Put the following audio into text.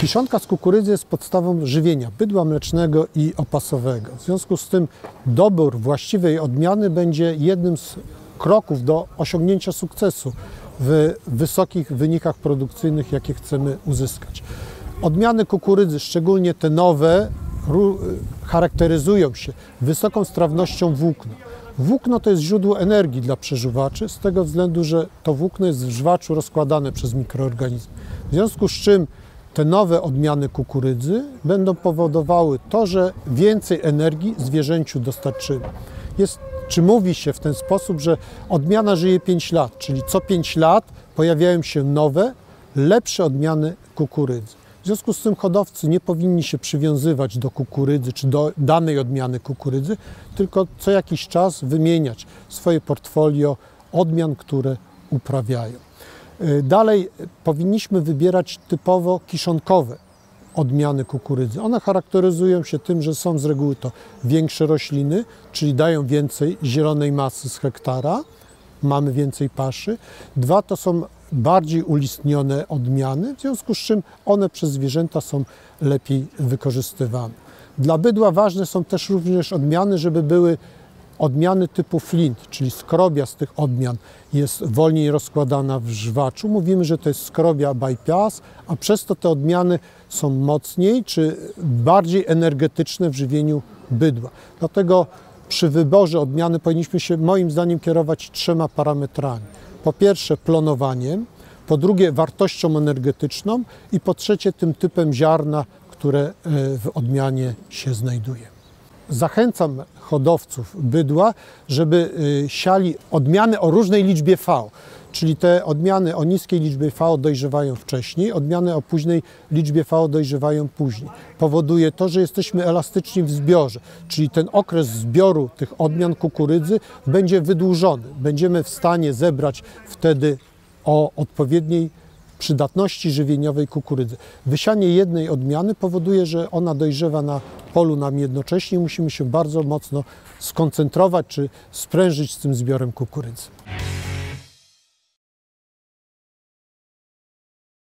Kiszonka z kukurydzy jest podstawą żywienia bydła mlecznego i opasowego. W związku z tym dobór właściwej odmiany będzie jednym z kroków do osiągnięcia sukcesu w wysokich wynikach produkcyjnych, jakie chcemy uzyskać. Odmiany kukurydzy, szczególnie te nowe, charakteryzują się wysoką strawnością włókna. Włókno to jest źródło energii dla przeżuwaczy, z tego względu, że to włókno jest w żwaczu rozkładane przez mikroorganizmy. W związku z czym te nowe odmiany kukurydzy będą powodowały to, że więcej energii zwierzęciu dostarczymy. Jest, czy mówi się w ten sposób, że odmiana żyje 5 lat, czyli co 5 lat pojawiają się nowe, lepsze odmiany kukurydzy. W związku z tym hodowcy nie powinni się przywiązywać do kukurydzy czy do danej odmiany kukurydzy, tylko co jakiś czas wymieniać swoje portfolio odmian, które uprawiają. Y, dalej powinniśmy wybierać typowo kiszonkowe odmiany kukurydzy. One charakteryzują się tym, że są z reguły to większe rośliny, czyli dają więcej zielonej masy z hektara, mamy więcej paszy. Dwa to są bardziej ulistnione odmiany, w związku z czym one przez zwierzęta są lepiej wykorzystywane. Dla bydła ważne są też również odmiany, żeby były odmiany typu flint, czyli skrobia z tych odmian jest wolniej rozkładana w żwaczu. Mówimy, że to jest skrobia bypass, a przez to te odmiany są mocniej czy bardziej energetyczne w żywieniu bydła. Dlatego przy wyborze odmiany powinniśmy się moim zdaniem kierować trzema parametrami. Po pierwsze plonowaniem, po drugie wartością energetyczną i po trzecie tym typem ziarna, które e, w odmianie się znajduje. Zachęcam hodowców bydła, żeby y, siali odmiany o różnej liczbie V. Czyli te odmiany o niskiej liczbie V dojrzewają wcześniej, odmiany o późnej liczbie V dojrzewają później. Powoduje to, że jesteśmy elastyczni w zbiorze, czyli ten okres zbioru tych odmian kukurydzy będzie wydłużony. Będziemy w stanie zebrać wtedy o odpowiedniej przydatności żywieniowej kukurydzy. Wysianie jednej odmiany powoduje, że ona dojrzewa na polu nam jednocześnie. Musimy się bardzo mocno skoncentrować czy sprężyć z tym zbiorem kukurydzy.